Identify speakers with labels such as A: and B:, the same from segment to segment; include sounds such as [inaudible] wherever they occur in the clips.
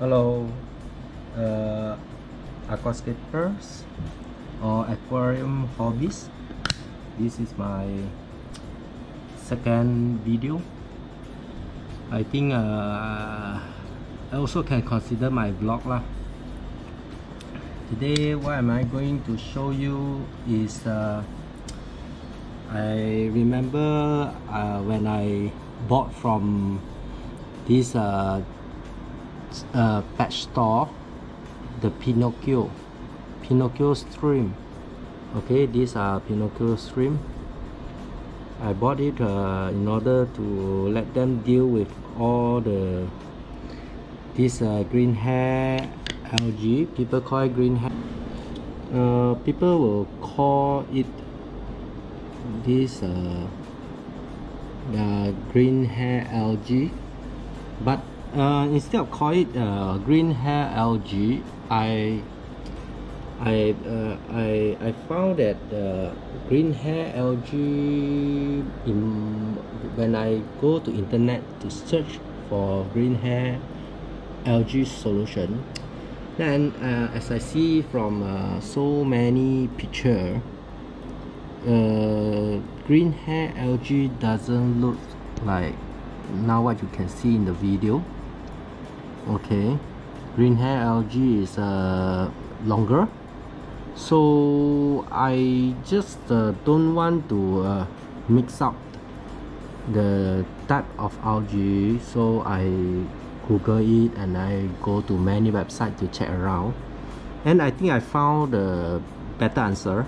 A: Hello, uh, aquascapers or aquarium hobbies. This is my second video. I think uh, I also can consider my vlog lah. Today, what am I going to show you is uh, I remember uh, when I bought from this uh, pet store the Pinocchio Pinocchio shrimp. Okay these are Pinocchio shrimp. I bought it uh, in order to let them deal with all the this uh, green hair algae people call it green hair. Uh, people will call it this uh, the green hair algae but uh, instead of call it uh, green hair algae I I, uh, I I found that uh, green hair algae in when I go to internet to search for green hair algae solution then uh, as I see from uh, so many picture uh, green hair algae doesn't look like now what you can see in the video okay. Green hair algae is uh, longer. So I just uh, don't want to uh, mix up the type of algae. So I google it and I go to many websites to check around. And I think I found a better answer.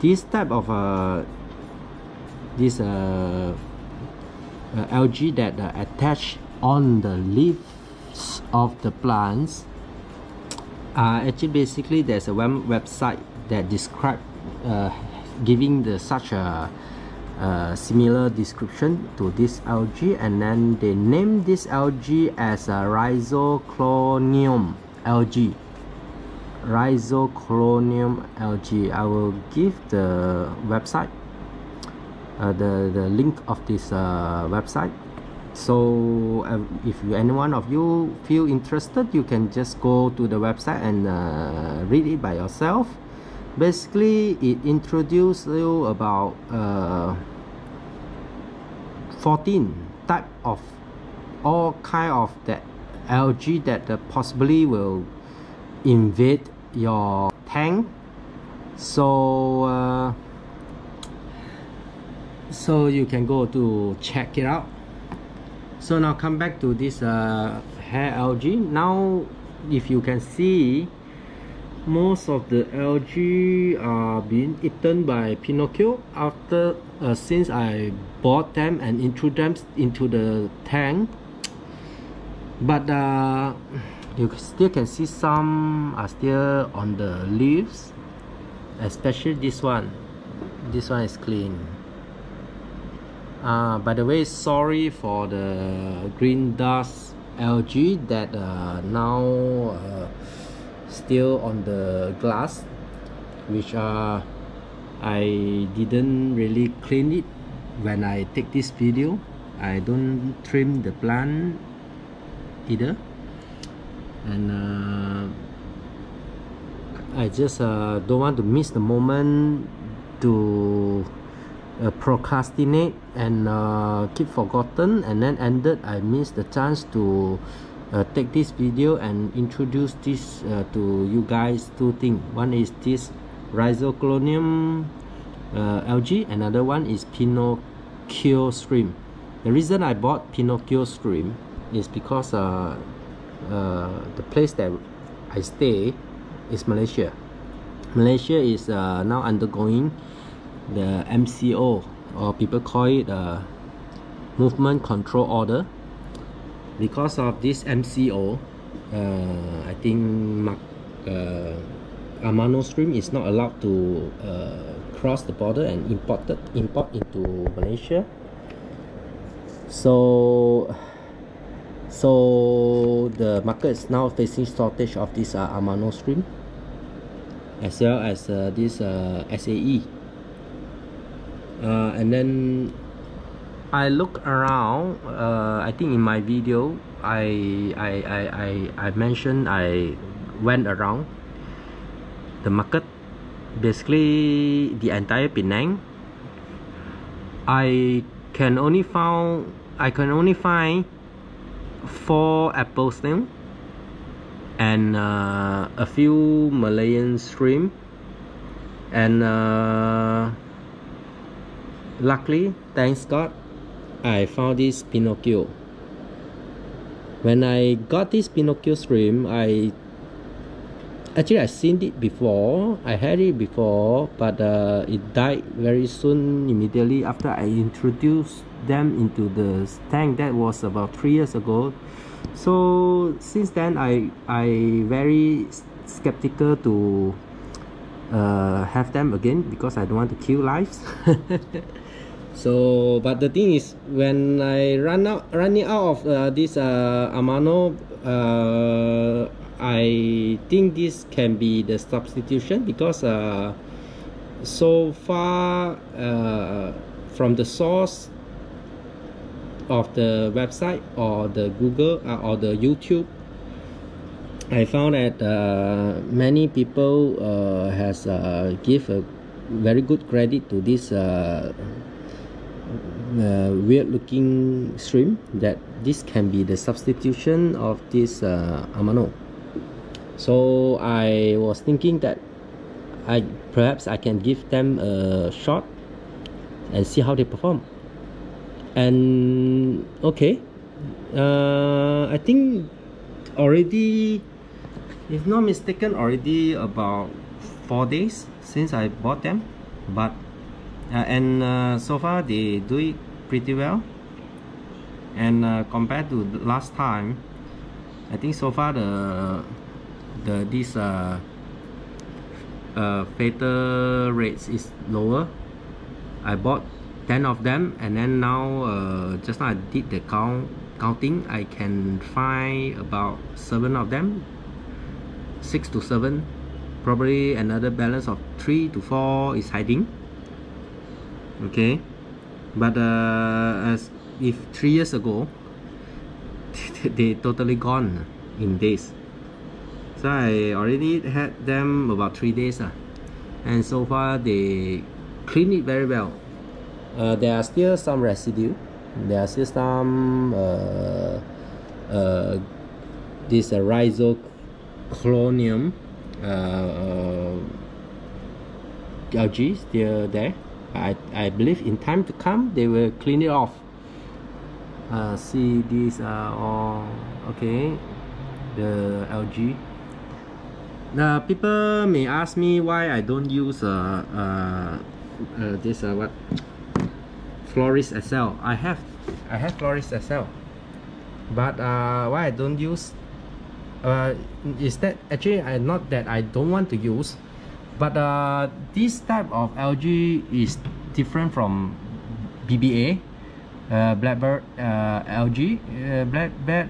A: This type of uh, this uh, uh, algae that uh, on the leaves of the plants uh, actually basically there's a web website that describe uh, giving the such a uh, similar description to this algae and then they name this algae as a rhizoclonium algae. Rhizoclonium algae. I will give the website uh, the the link of this uh, website so uh, if you, any one of you feel interested you can just go to the website and uh, read it by yourself. Basically it introduces you about uh, 14 type of all kind of that algae that possibly will invade your tank. So uh, so you can go to check it out so now come back to this uh, hair algae. Now if you can see most of the algae are being eaten by Pinocchio after uh, since I bought them and introduced them into the tank. But uh, you still can see some are still on the leaves especially this one. This one is clean uh, by the way sorry for the green dust algae that uh, now uh, still on the glass which uh, I didn't really clean it. When I take this video I don't trim the plant either. And uh, I just uh, don't want to miss the moment to uh, procrastinate and uh, keep forgotten and then ended I missed the chance to uh, take this video and introduce this uh, to you guys two things one is this rhizoclonium uh, algae another one is Pinocchio shrimp the reason I bought Pinocchio shrimp is because uh, uh, the place that I stay is Malaysia. Malaysia is uh, now undergoing the MCO or people call it a movement control order. Because of this MCO uh, I think uh, Amano shrimp is not allowed to uh, cross the border and imported import into Malaysia. So so the market is now facing shortage of this uh, Amano shrimp as well as uh, this uh, SAE uh, and then I look around uh, I think in my video I, I, I, I, I mentioned I went around the market basically the entire Penang. I can only found I can only find four apple snail and uh, a few Malayan shrimp and uh, luckily thanks God I found this Pinocchio. When I got this Pinocchio shrimp I actually I seen it before I had it before but uh, it died very soon immediately after I introduced them into the tank that was about three years ago. So since then I I very skeptical to uh, have them again because I don't want to kill lives [laughs] so but the thing is when I run out running out of uh, this uh, Amano uh, I think this can be the substitution because uh, so far uh, from the source of the website or the Google uh, or the YouTube I found that many people has give a very good credit to this uh, weird looking shrimp that this can be the substitution of this uh, Amano. So I was thinking that I perhaps I can give them a shot and see how they perform. And okay. Uh, I think already if not mistaken already about four days since I bought them. But and uh, so far they do it pretty well. And uh, compared to last time I think so far the the this uh, uh, fatal rates is lower. I bought 10 of them and then now uh, just now I did the count counting I can find about seven of them. Six to seven. Probably another balance of three to four is hiding okay? But uh, as if three years ago [laughs] they totally gone in days. So I already had them about three days uh, and so far they clean it very well. Uh, there are still some residue. There are still some uh, uh, this uh, rhizoclonium uh, uh, algae still there I, I believe in time to come they will clean it off. Uh, see these are all okay the algae now people may ask me why I don't use uh, uh, uh this uh, what? Flourish Excel I have I have Flourish Excel but uh, why I don't use uh, is that actually I not that I don't want to use but uh, this type of algae is different from BBA uh, black beard uh, algae. Uh, black beard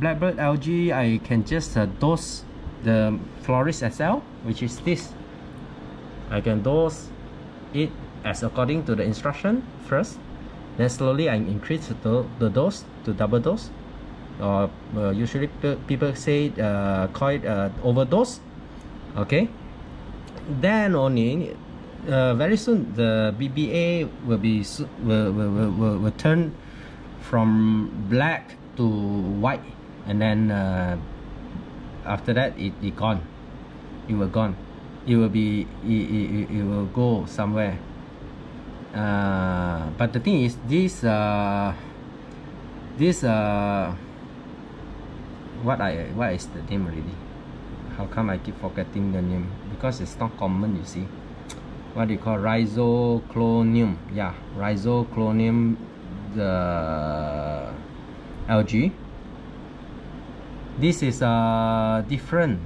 A: blackbird algae I can just uh, dose the Flourish Excel which is this. I can dose it as according to the instruction first then slowly I increase the, the dose to double dose. Or uh, usually people say uh, call it overdose okay then only uh, very soon the BBA will be will, will, will, will, turn from black to white. And then uh, after that it, it gone. It will gone. It will be it, it, it will go somewhere. Uh, but the thing is this uh, this uh, what I what is the name already how come I keep forgetting the name? Because it's not common you see. [tsk] What do you call rhizoclonium? Yeah rhizoclonium the algae this is uh, different.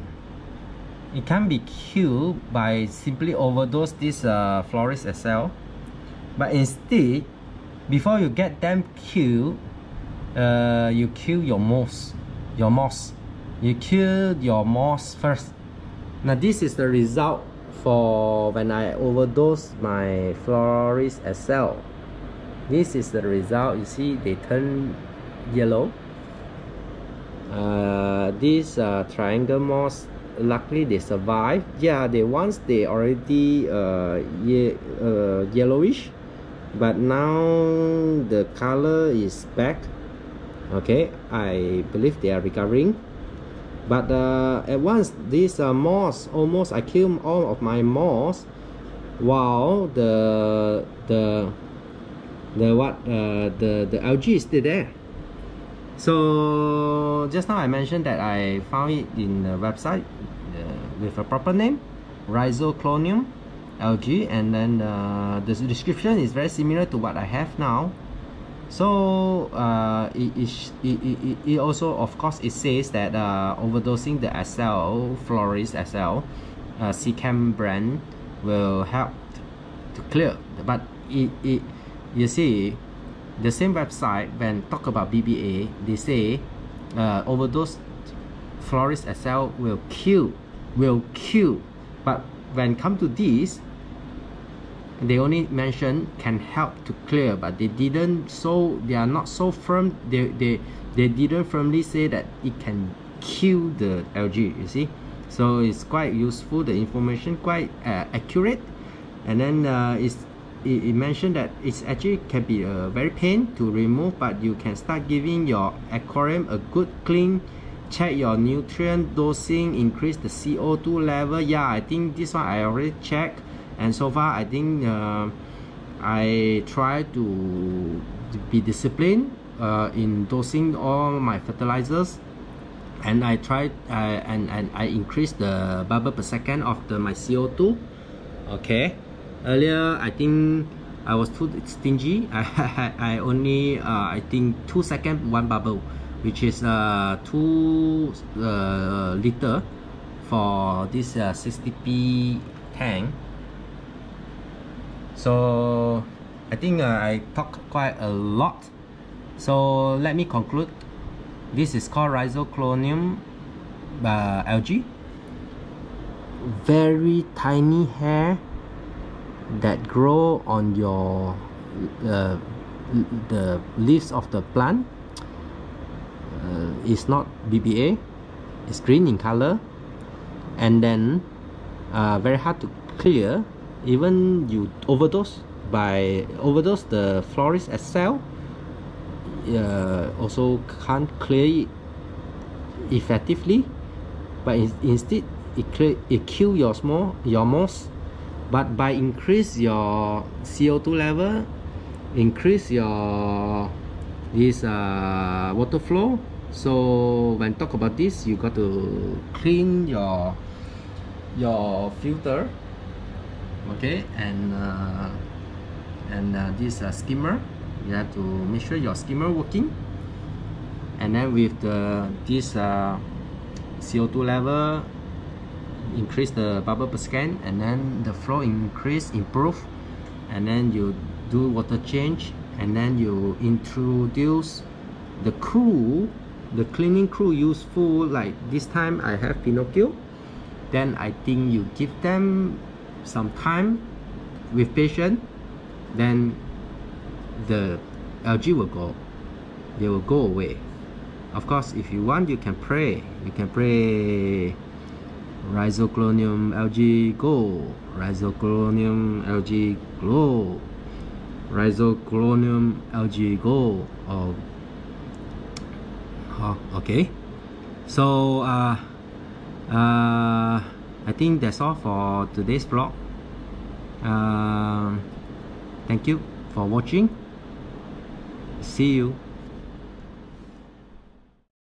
A: It can be killed by simply overdose this uh, Flourish Excel but instead before you get them killed uh, you kill your moss your moss you kill your moss first. Now this is the result for when I overdose my Flourish Excel this is the result you see they turn yellow. Uh, these uh, triangle moss luckily they survive. Yeah they once they already uh, ye uh, yellowish but now the color is back. Okay I believe they are recovering but uh, at once this uh, moss almost I killed all of my moss while the the the what uh, the the algae is still there. So just now I mentioned that I found it in the website uh, with a proper name rhizoclonium algae and then uh, the description is very similar to what I have now so uh, it, it, it, it, also of course it says that uh, overdosing the SL Flourish Excel uh, Seachem brand will help to clear. But it, it you see the same website when talk about BBA they say uh, overdose Flourish Excel will kill will kill. But when come to this they only mention can help to clear but they didn't so they are not so firm they they they didn't firmly say that it can kill the algae you see? So it's quite useful the information quite uh, accurate. And then uh, it's it, it mentioned that it's actually can be a very pain to remove but you can start giving your aquarium a good clean check your nutrient dosing increase the co2 level. Yeah i think this one i already checked and so far I think uh, I try to be disciplined uh, in dosing all my fertilizers. And I try uh, and, and I increase the bubble per second of the my CO2 okay. Earlier I think I was too stingy. [laughs] I, I only uh, I think two second one bubble which is uh, two uh, liter for this uh, 60p tank so I think uh, I talk quite a lot. So let me conclude. This is called rhizoclonium uh, algae. Very tiny hair that grow on your uh, the leaves of the plant. Uh, it's not BBA it's green in color. And then uh, very hard to clear even you overdose by overdose the Flourish Excel uh, also can't clear it effectively but in, instead it clear it kill your small your moss but by increase your CO2 level increase your this uh, water flow so when talk about this you got to clean your your filter okay? And uh, and uh, this uh, skimmer you have to make sure your skimmer working. And then with the this uh, CO2 level increase the bubble per second and then the flow increase improve. And then you do water change and then you introduce the crew the cleaning crew useful like this time I have Pinocchio. Then I think you give them some time with patience then the algae will go. They will go away. Of course if you want you can pray. You can pray rhizoclonium algae go. Rhizoclonium algae grow rhizoclonium algae go. Oh okay. So uh uh I think that's all for today's vlog. Uh, thank you for watching. See you